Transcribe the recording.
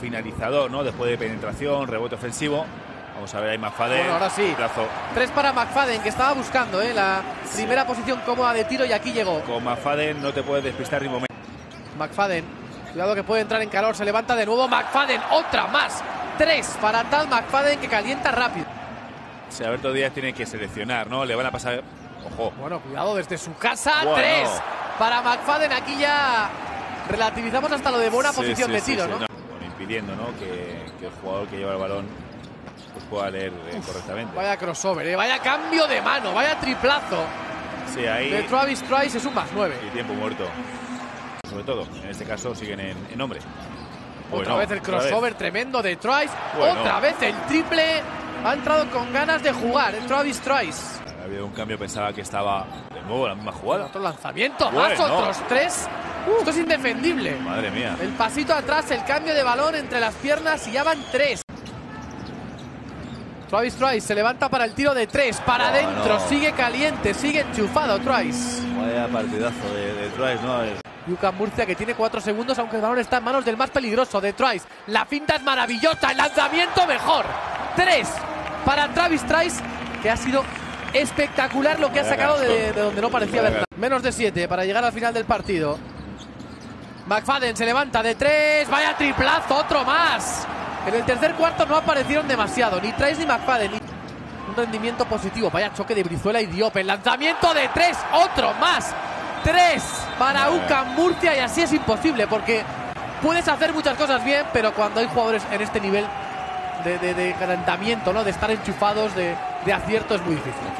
finalizador, ¿no? Después de penetración, rebote ofensivo. Vamos a ver ahí McFadden. Bueno, ahora sí. Plazo. Tres para McFadden, que estaba buscando ¿eh? la primera posición cómoda de tiro y aquí llegó. Con McFadden no te puedes despistar ni momento. McFadden, cuidado que puede entrar en calor, se levanta de nuevo McFadden, otra más. Tres para tal McFadden que calienta rápido. Si Alberto Díaz tiene que seleccionar, ¿no? Le van a pasar. Ojo. Bueno, cuidado desde su casa. Tres para McFadden. Aquí ya relativizamos hasta lo de buena Sí, posición sí, de tiro, ¿no? Bueno, impidiendo, ¿no? Que, que el jugador que lleva el balón pues pueda leer eh, correctamente. Vaya crossover, ¿eh? vaya cambio de mano, vaya triplazo Sí, ahí. de Travis Trice. Es un más nueve. Y tiempo muerto. Sobre todo, en este caso siguen en, en hombre. Otra Bueno, vez el otra vez. crossover tremendo de Trice. Bueno. Otra vez el triple. Ha entrado con ganas de jugar el Travis Trice. Ha habido un cambio, pensaba que estaba de nuevo la misma jugada. Otro lanzamiento, más Bueno. otros tres. Esto es indefendible. Madre mía. El pasito atrás, el cambio de balón entre las piernas y ya van tres. Travis Trice se levanta para el tiro de tres, para adentro, sigue caliente, sigue enchufado Trice. Vaya partidazo de, de Trice, ¿no? Yuka Murcia que tiene cuatro segundos, aunque el balón está en manos del más peligroso, de Trice. La finta es maravillosa, el lanzamiento mejor. Tres para Travis Trice, que ha sido espectacular lo que ha sacado de, de donde no parecía nada. Menos de siete para llegar al final del partido. McFadden se levanta de tres, vaya triplazo, otro más. En el tercer cuarto no aparecieron demasiado, ni Trice ni McFadden. ni- Un rendimiento positivo, vaya choque de Brizuela y Diop. El lanzamiento de tres, otro más. Tres para. UCAM Murcia y así es imposible porque puedes hacer muchas cosas bien, pero cuando hay jugadores en este nivel de, de- de calentamiento, ¿no? de estar enchufados, de, de acierto, es muy difícil.